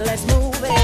Let's move it.